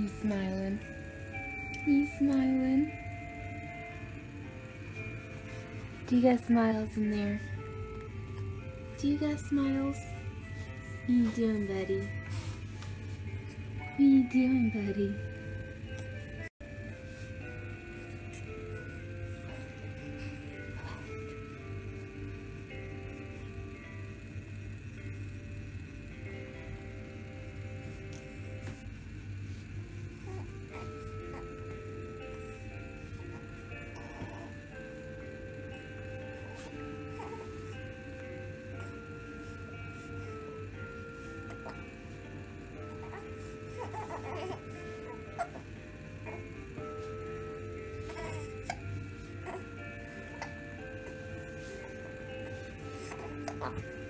You smiling? You smiling? Do you got smiles in there? Do you got smiles? What you doing, buddy? What you doing, buddy? あ